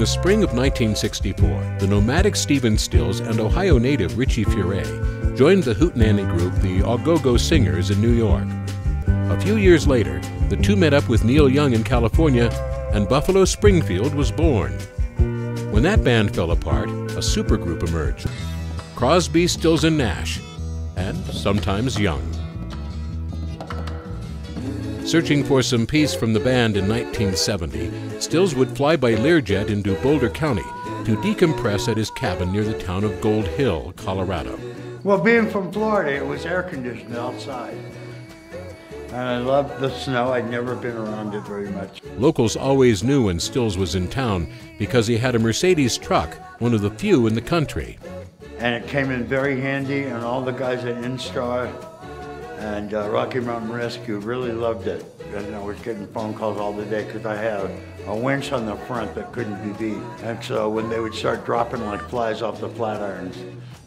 the spring of 1964, the nomadic Stephen Stills and Ohio native Richie Furay joined the hootenanny group the Au Go Go Singers in New York. A few years later, the two met up with Neil Young in California, and Buffalo Springfield was born. When that band fell apart, a supergroup emerged Crosby, Stills, and Nash, and sometimes Young. Searching for some peace from the band in 1970, Stills would fly by Learjet into Boulder County to decompress at his cabin near the town of Gold Hill, Colorado. Well, being from Florida, it was air conditioned outside. And I loved the snow. I'd never been around it very much. Locals always knew when Stills was in town because he had a Mercedes truck, one of the few in the country. And it came in very handy, and all the guys at Instar and uh, Rocky Mountain Rescue really loved it. And I was getting phone calls all the day because I had a winch on the front that couldn't be beat. And so when they would start dropping like flies off the Flatirons,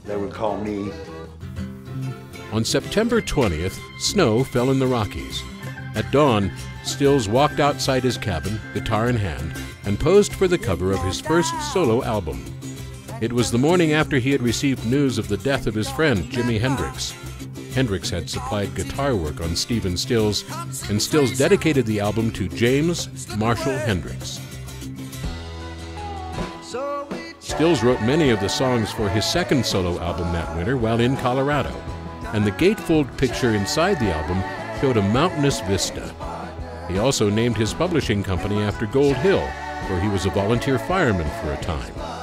they would call me. On September 20th, snow fell in the Rockies. At dawn, Stills walked outside his cabin, guitar in hand, and posed for the cover of his first solo album. It was the morning after he had received news of the death of his friend, Jimi Hendrix. Hendrix had supplied guitar work on Stephen Stills, and Stills dedicated the album to James Marshall Hendrix. Stills wrote many of the songs for his second solo album that winter while in Colorado, and the gatefold picture inside the album showed a mountainous vista. He also named his publishing company after Gold Hill, where he was a volunteer fireman for a time.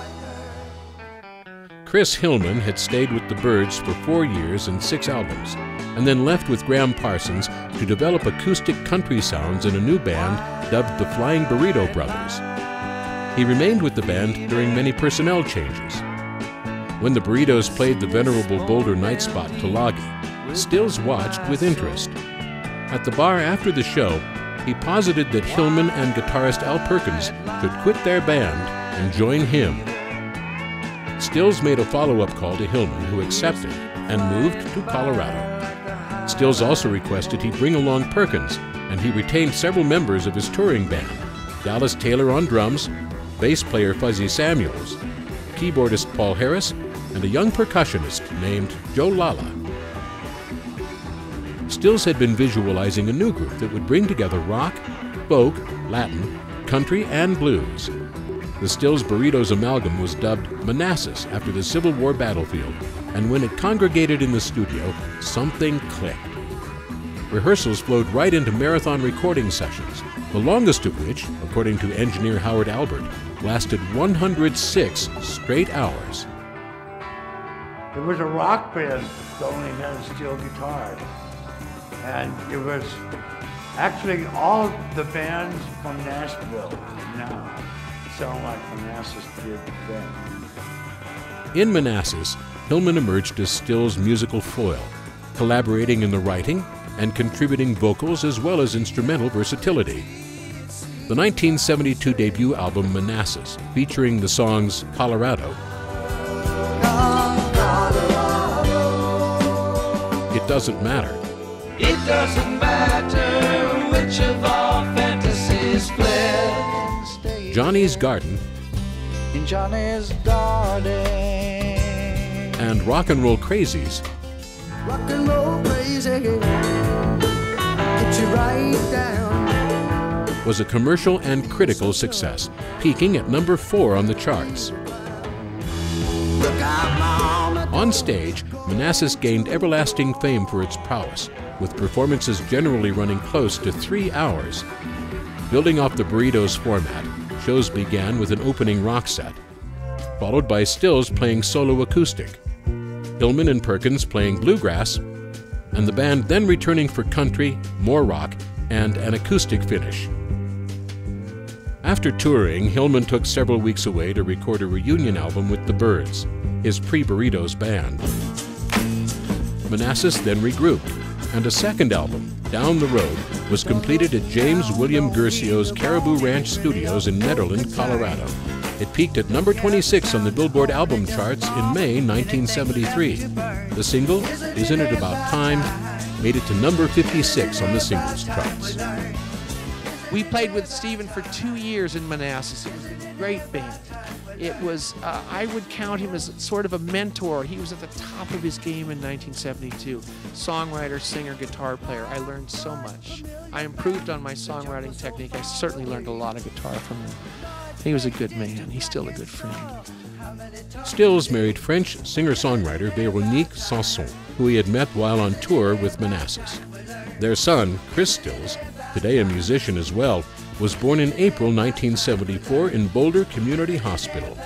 Chris Hillman had stayed with the Byrds for four years and six albums, and then left with Gram Parsons to develop acoustic country sounds in a new band dubbed the Flying Burrito Brothers. He remained with the band during many personnel changes. When the Burritos played the venerable Boulder night spot Tulagi, Stills watched with interest. At the bar after the show, he posited that Hillman and guitarist Al Perkins could quit their band and join him. Stills made a follow up call to Hillman, who accepted and moved to Colorado. Stills also requested he bring along Perkins, and he retained several members of his touring band Dallas Taylor on drums, bass player Fuzzy Samuels, keyboardist Paul Harris, and a young percussionist named Joe Lala. Stills had been visualizing a new group that would bring together rock, folk, Latin, country, and blues. The Stills Burritos amalgam was dubbed Manassas after the Civil War battlefield, and when it congregated in the studio, something clicked. Rehearsals flowed right into marathon recording sessions, the longest of which, according to engineer Howard Albert, lasted 106 straight hours. It was a rock band that only had steel guitar. And it was actually all the bands from Nashville now sound like Manassas did then. In Manassas, Hillman emerged as Stills' musical foil, collaborating in the writing and contributing vocals as well as instrumental versatility. The 1972 debut album Manassas, featuring the songs Colorado, It Doesn't Matter, It doesn't matter which of our Johnny's Garden, In Johnny's garden. and Rock and Roll Crazies Rock and roll crazy. Get you right down. was a commercial and critical success, peaking at number four on the charts. Look out, mama. On stage, Manassas gained everlasting fame for its prowess, with performances generally running close to three hours. Building off the Burritos format, shows began with an opening rock set, followed by Stills playing solo acoustic, Hillman and Perkins playing bluegrass, and the band then returning for country, more rock, and an acoustic finish. After touring, Hillman took several weeks away to record a reunion album with the Byrds, his pre Burritos band. Manassas then regrouped, and a second album, Down the Road, was completed at James William Guercio's Caribou Ranch Studios in Nederland, Colorado. It peaked at number 26 on the Billboard album charts in May 1973. The single, Isn't It About Time, made it to number 56 on the singles charts. We played with Stephen for two years in Manassas. It was a great band. It was, uh, I would count him as sort of a mentor. He was at the top of his game in 1972. Songwriter, singer, guitar player. I learned so much. I improved on my songwriting technique. I certainly learned a lot of guitar from him. He was a good man. He's still a good friend. Stills married French singer songwriter Veronique Sanson, who he had met while on tour with Manassas. Their son, Chris Stills, today a musician as well, was born in April 1974 in Boulder Community Hospital.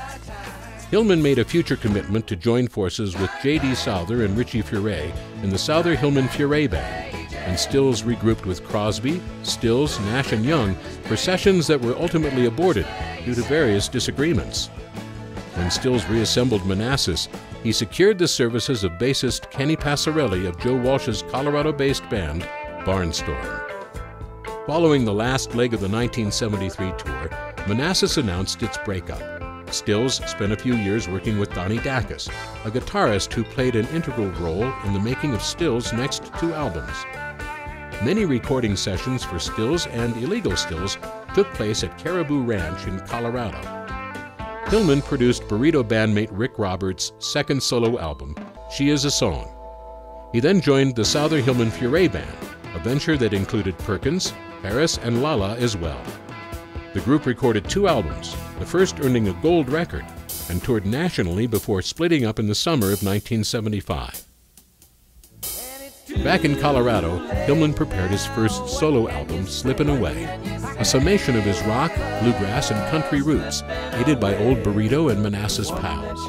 Hillman made a future commitment to join forces with J.D. Souther and Richie Furay in the Souther Hillman Furay Band, and Stills regrouped with Crosby, Stills, Nash, and Young for sessions that were ultimately aborted due to various disagreements. When Stills reassembled Manassas, he secured the services of bassist Kenny Passarelli of Joe Walsh's Colorado based band, Barnstorm. Following the last leg of the 1973 tour, Manassas announced its breakup. Stills spent a few years working with Donnie Dacus, a guitarist who played an integral role in the making of Stills' next two albums. Many recording sessions for Stills and Illegal Stills took place at Caribou Ranch in Colorado. Hillman produced burrito bandmate Rick Roberts' second solo album, She Is a Song. He then joined the Souther Hillman Furay Band, a venture that included Perkins, Harris, and Lala as well. The group recorded two albums, the first earning a gold record, and toured nationally before splitting up in the summer of 1975. Back in Colorado, Hillman prepared his first solo album, Slippin' Away, a summation of his rock, bluegrass, and country roots, aided by old Burrito and Manassas pals.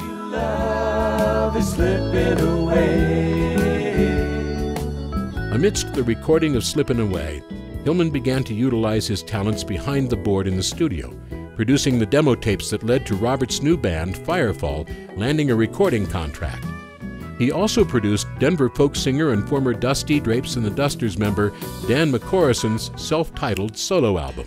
Amidst the recording of Slippin' Away, Hillman began to utilize his talents behind the board in the studio, producing the demo tapes that led to Roberts' new band, Firefall, landing a recording contract. He also produced Denver folk singer and former Dusty Drapes and the Dusters member Dan McCorison's self titled solo album.